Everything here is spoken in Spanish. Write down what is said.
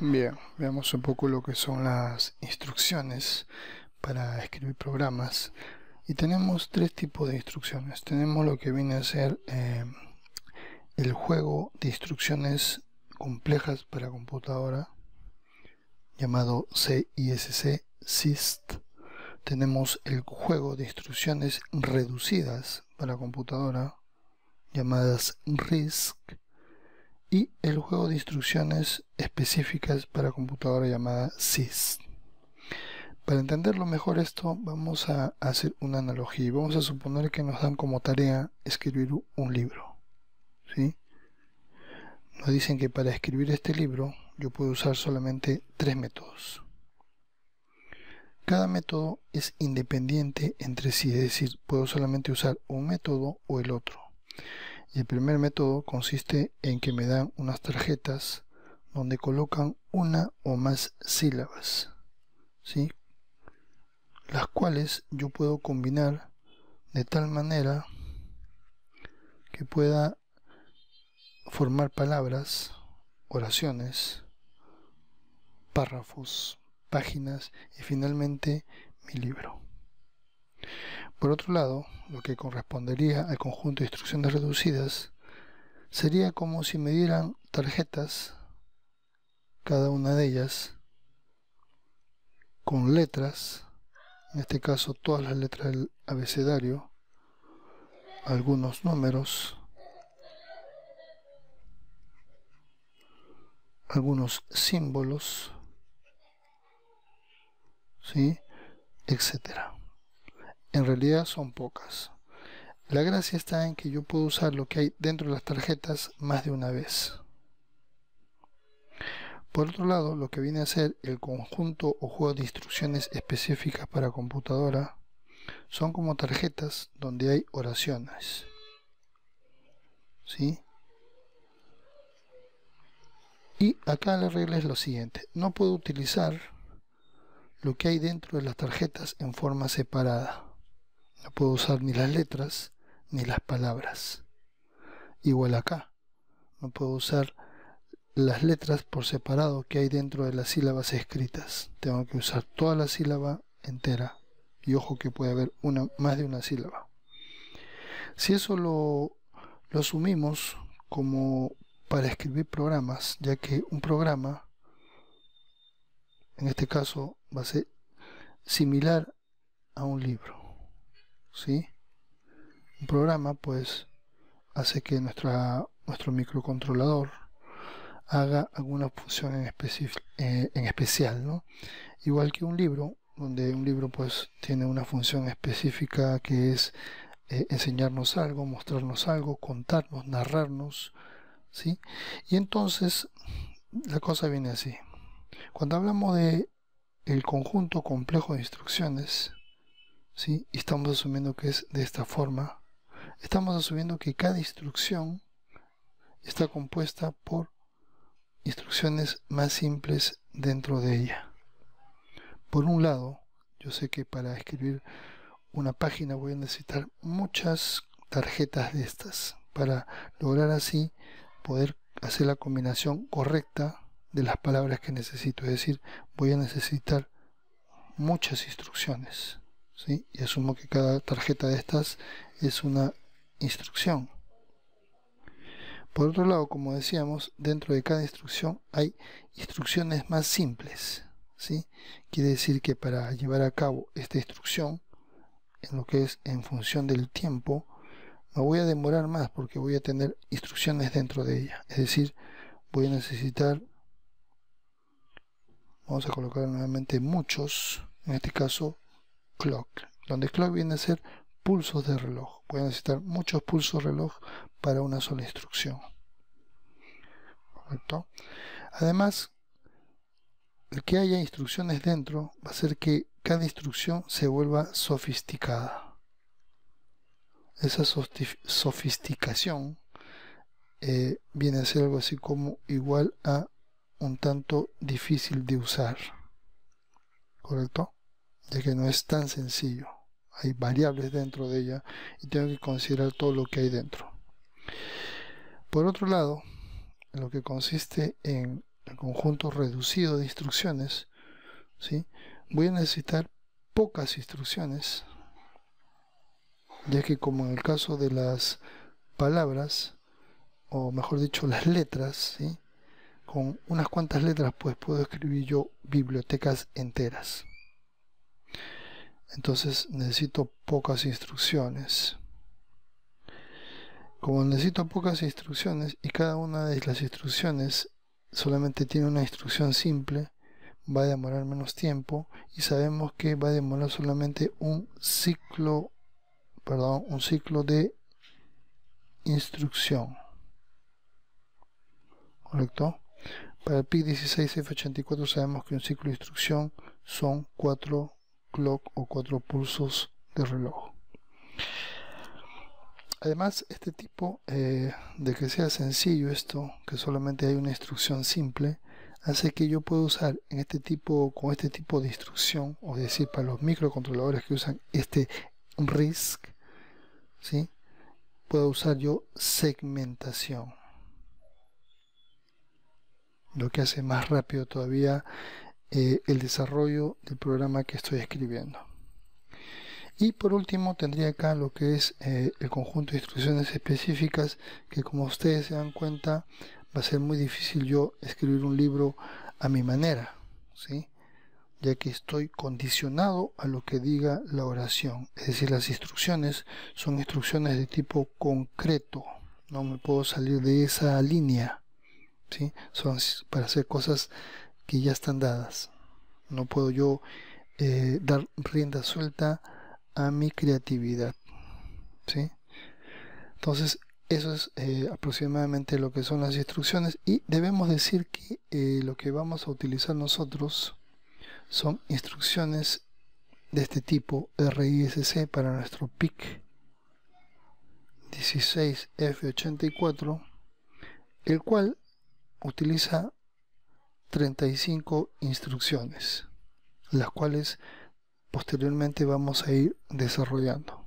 Bien, veamos un poco lo que son las instrucciones para escribir programas. Y tenemos tres tipos de instrucciones. Tenemos lo que viene a ser eh, el juego de instrucciones complejas para computadora, llamado CISC, SIST. Tenemos el juego de instrucciones reducidas para computadora, llamadas RISC y el juego de instrucciones específicas para computadora llamada SIS. Para entenderlo mejor esto, vamos a hacer una analogía vamos a suponer que nos dan como tarea escribir un libro. ¿sí? Nos dicen que para escribir este libro yo puedo usar solamente tres métodos. Cada método es independiente entre sí, es decir, puedo solamente usar un método o el otro. Y el primer método consiste en que me dan unas tarjetas donde colocan una o más sílabas, ¿sí? las cuales yo puedo combinar de tal manera que pueda formar palabras, oraciones, párrafos, páginas y finalmente mi libro. Por otro lado, lo que correspondería al conjunto de instrucciones reducidas sería como si me dieran tarjetas, cada una de ellas, con letras, en este caso todas las letras del abecedario, algunos números, algunos símbolos, ¿sí? etcétera en realidad son pocas. La gracia está en que yo puedo usar lo que hay dentro de las tarjetas más de una vez. Por otro lado, lo que viene a ser el conjunto o juego de instrucciones específicas para computadora son como tarjetas donde hay oraciones. ¿Sí? Y acá la regla es lo siguiente, no puedo utilizar lo que hay dentro de las tarjetas en forma separada. No puedo usar ni las letras ni las palabras. Igual acá. No puedo usar las letras por separado que hay dentro de las sílabas escritas. Tengo que usar toda la sílaba entera. Y ojo que puede haber una, más de una sílaba. Si eso lo, lo asumimos como para escribir programas, ya que un programa, en este caso, va a ser similar a un libro. ¿Sí? Un programa pues hace que nuestra, nuestro microcontrolador haga alguna función en, eh, en especial, ¿no? Igual que un libro, donde un libro pues tiene una función específica que es eh, enseñarnos algo, mostrarnos algo, contarnos, narrarnos, ¿sí? Y entonces la cosa viene así. Cuando hablamos de el conjunto complejo de instrucciones, y estamos asumiendo que es de esta forma, estamos asumiendo que cada instrucción está compuesta por instrucciones más simples dentro de ella. Por un lado, yo sé que para escribir una página voy a necesitar muchas tarjetas de estas para lograr así poder hacer la combinación correcta de las palabras que necesito. Es decir, voy a necesitar muchas instrucciones y asumo que cada tarjeta de estas es una instrucción. Por otro lado, como decíamos, dentro de cada instrucción hay instrucciones más simples. ¿sí? Quiere decir que para llevar a cabo esta instrucción, en lo que es en función del tiempo, me voy a demorar más porque voy a tener instrucciones dentro de ella. Es decir, voy a necesitar, vamos a colocar nuevamente muchos, en este caso clock, donde clock viene a ser pulsos de reloj. Voy a necesitar muchos pulsos de reloj para una sola instrucción. Además, el que haya instrucciones dentro va a hacer que cada instrucción se vuelva sofisticada. Esa sofisticación eh, viene a ser algo así como igual a un tanto difícil de usar. ¿Correcto? Ya que no es tan sencillo. Hay variables dentro de ella y tengo que considerar todo lo que hay dentro. Por otro lado, lo que consiste en el conjunto reducido de instrucciones, ¿sí? voy a necesitar pocas instrucciones, ya que como en el caso de las palabras, o mejor dicho las letras, ¿sí? con unas cuantas letras pues puedo escribir yo bibliotecas enteras. Entonces necesito pocas instrucciones. Como necesito pocas instrucciones y cada una de las instrucciones solamente tiene una instrucción simple, va a demorar menos tiempo y sabemos que va a demorar solamente un ciclo, perdón, un ciclo de instrucción. ¿Correcto? Para el PIC 16F84 sabemos que un ciclo de instrucción son 4 clock o 4 pulsos de reloj. Además, este tipo eh, de que sea sencillo esto, que solamente hay una instrucción simple, hace que yo pueda usar en este tipo, con este tipo de instrucción, o decir, para los microcontroladores que usan este RISC, ¿sí? puedo usar yo segmentación. Lo que hace más rápido todavía eh, el desarrollo del programa que estoy escribiendo. Y por último tendría acá lo que es eh, el conjunto de instrucciones específicas que como ustedes se dan cuenta va a ser muy difícil yo escribir un libro a mi manera, ¿sí? ya que estoy condicionado a lo que diga la oración. Es decir, las instrucciones son instrucciones de tipo concreto. No me puedo salir de esa línea. ¿sí? Son para hacer cosas que ya están dadas. No puedo yo eh, dar rienda suelta a mi creatividad. ¿sí? Entonces, eso es eh, aproximadamente lo que son las instrucciones y debemos decir que eh, lo que vamos a utilizar nosotros son instrucciones de este tipo RISC para nuestro PIC 16F84 el cual utiliza 35 instrucciones las cuales posteriormente vamos a ir desarrollando.